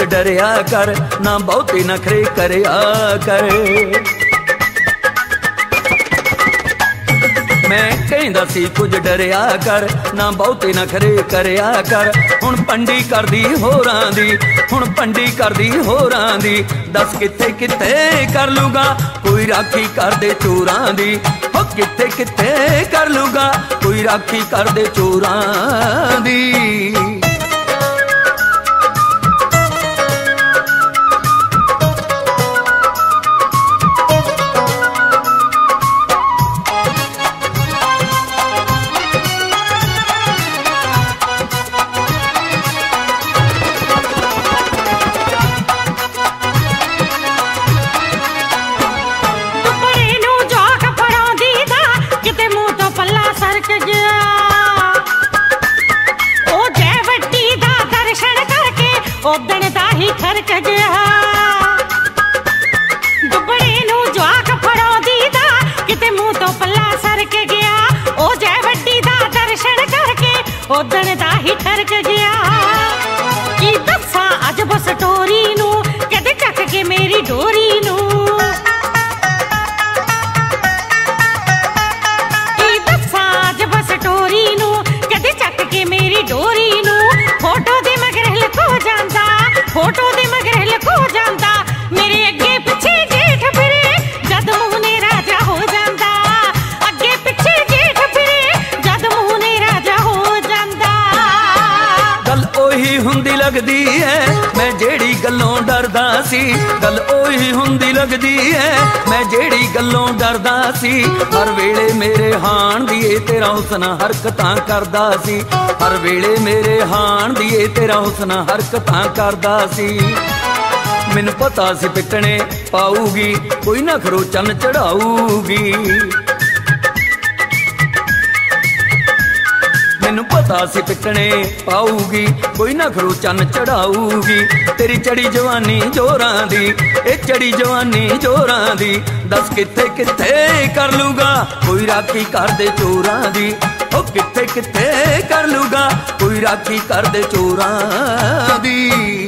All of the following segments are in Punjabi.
ਡਰਿਆ ਕਰ, ਨਾ ਬਹੁਤੇ ਨਖਰੇ ਕਰਿਆ ਕਰ। ਮੈਂ ਕਹਿੰਦਾ ਸੀ, ਕੁਝ ਡਰਿਆ ਕਰ, ਨਾ ਬਹੁਤੇ ਨਖਰੇ ਕਰਿਆ ਕਰ। ਹੁਣ ਪੰਡੀ ਕਰਦੀ ਹੋਰਾਂ ਦੀ, ਹੁਣ ਪੰਡੀ ਕਰਦੀ ਹੋਰਾਂ ਦੀ, ਦੱਸ ਕਿੱਥੇ ਕਿੱਥੇ ਕਰ ਲੂਗਾ? ਕੋਈ ਰਾਖੀ ਕਰਦੇ ਚੋਰਾਂ ਦੀ, ਹੋ ਕਿੱਥੇ ਕਿੱਥੇ ਕਰ ਲੂਗਾ? ਕੋਈ ਰਾਖੀ ਕਰਦੇ ਚੋਰਾਂ ਦੀ। ਹੀ ਖਰਕ ਗਿਆ ਦੁਪਰੇ ਨੂੰ ਜਵਾਕ ਫੜਾਉਂਦੀ ਦਾ ਕਿਤੇ ਮੂੰਹ ਤੋਂ ਪੱਲਾ ਸਰਕ ਗਿਆ। ਉਹ ਜੈ ਵੱਡੀ ਦਾ ਦਰਸ਼ਨ ਕਰਕੇ ਉਦਣ ਦਾ ਹੀ ਖਰਕ ਗਿਆ। ਕੀ ਦੱਸਾਂ ਅੱਜ ਬਸ ਟੋਰੀ ਨੂੰ, ਕਦੇ ਚੱਕ ਕੇ ਮੇਰੀ ਡੋਰੀ ਨੂੰ। ਦੇ ਮਗਰ ਜਾਂਦਾ, ਮੇਰੇ ਅੱਗੇ ਪਿੱਛੇ ਜੇਠ ਫਿਰੇ, ਜਦ ਮੂੰਹ ਨੇ ਰਾਜਾ ਹੋ ਜਾਂਦਾ। ਅੱਗੇ ਪਿੱਛੇ ਜੇਠ ਫਿਰੇ, ਜਦ ਮੂੰਹ ਨੇ ਰਾਜਾ ਹੋ ਜਾਂਦਾ। ਗੱਲ ਉਹੀ ਹੁੰਦੀ ਲੱਗਦੀ ਐ, ਮੈਂ ਜਿਹੜੀ ਗੱਲੋਂ ਡਰਦਾ ਸੀ, ਗੱਲ ਉਹੀ ਹੁੰਦੀ ਲੱਗਦੀ ਐ, ਮੈਂ ਜਿਹੜੀ ਗੱਲੋਂ ਡਰਦਾ ਸੀ, ਹਰ ਵੇਲੇ ਮੇਰੇ ਹਾਣ ਦੀ ਏ ਤੇਰਾ ਹੁਸਨ ਹਰਕਤਾਂ ਕਰਦਾ ਸੀ। ਹਰ ਵੇਲੇ ਮੇਰੇ ਹਾਣ ਦੀ ਏ ਤੇਰਾ ਹੁਸਨ ਹਰਕਤਾਂ ਕਰਦਾ ਸੀ। ਮੈਨੂੰ ਪਤਾ ਸੀ ਪਿੱਟਣੇ ਪਾਊਗੀ, ਕੋਈ ਨਾ ਖਰੋ ਚੰਨ ਚੜਾਊਗੀ। ਮੈਨੂੰ ਪਤਾ ਸੀ ਪਿੱਟਣੇ ਪਾਊਗੀ, ਕੋਈ ਨਾ ਖਰੂ ਚੰਨ ਚੜਾਊਗੀ। ਤੇਰੀ ਚੜੀ ਜਵਾਨੀ ਜੋਰਾਂ ਦੀ, ਇਹ ਚੜੀ ਜਵਾਨੀ ਜੋਰਾਂ ਦੀ, ਦੱਸ ਕਿੱਥੇ ਕਿੱਥੇ ਕਰ ਲੂਗਾ, ਕੋਈ ਰਾਖੀ ਕਰਦੇ ਚੋਰਾਂ ਦੀ। ਉਹ ਕਿੱਥੇ ਕਿੱਥੇ ਕਰ ਲੂਗਾ, ਕੋਈ ਰਾਖੀ ਕਰਦੇ ਚੋਰਾਂ ਦੀ।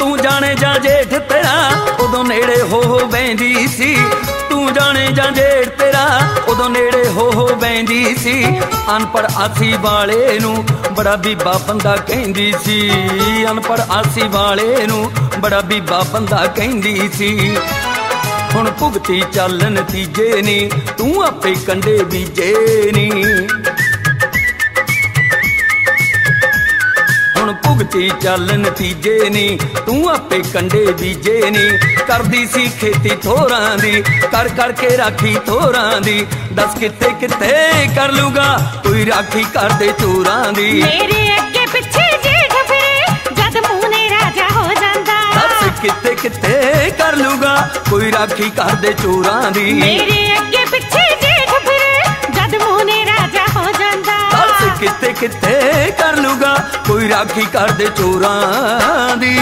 ਤੂੰ ਜਾਣੇ ਜਾਂ ਜੇਠ ਤੇਰਾ, ਉਦੋਂ ਨੇੜੇ ਹੋ ਹੋ ਬੈਂਦੀ ਸੀ। ਤੂੰ ਜਾਣੇ ਜਾਂ ਜੇਠ ਤੇਰਾ, ਉਦੋਂ ਨੇੜੇ ਹੋ ਹੋ ਬੈਂਦੀ ਸੀ। ਅਨਪੜ ਆਸੀ ਵਾਲੇ ਨੂੰ ਬੜਾ ਬੀਬਾ ਬੰਦਾ ਕਹਿੰਦੀ ਸੀ। ਅਨਪੜ ਆਸੀ ਵਾਲੇ ਨੂੰ ਬੜਾ ਬੀਬਾ ਬੰਦਾ ਕਹਿੰਦੀ ਸੀ। ਹੁਣ ਭੁਗਤੀ ਚੱਲ ਨਤੀਜੇ ਨੀ, ਤੂੰ ਆਪੇ ਕੰਡੇ ਬੀਜੇ ਨੀ। ਭੁਗਤੀ ਚੱਲ ਨਤੀਜੇ ਨੀ। ਤੂੰ ਆਪੇ ਕੰਡੇ ਬੀਜੇ ਨੀ। ਕਰਦੀ ਸੀ ਖੇਤੀ ਥੋਰਾਂ ਦੀ ਕਰ ਕਰਕੇ ਰਾਖੀ ਥੋਰਾਂ ਦੀ। ਦੱਸ ਕਿੱਥੇ ਕਿੱਥੇ ਕਰ ਲੂਗਾ ਕੋਈ ਰਾਖੀ ਕਰਦੇ ਚੋਰਾਂ ਦੀ। ਮੇਰੇ ਅੱਗੇ ਪਿੱਛੇ ਜੇਠ ਫਿਰੇ ਜਦ ਮੂੰਹ ਨੇ ਰਾਜਾ ਹੋ ਜਾਂਦਾ। ਦੱਸ ਕਿੱਥੇ ਕਿੱਥੇ ਕਰ ਲੂਗਾ ਕੋਈ ਰਾਖੀ ਕਰਦੇ ਚੋਰਾਂ ਦੀ। ਮੇਰੇ ਅੱਗੇ ਪਿੱਛੇ ਕਿੱਥੇ ਕਰ ਲੂਗਾ? ਕੋਈ ਰਾਖੀ ਕਰਦੇ ਚੋਰਾਂ ਦੀ।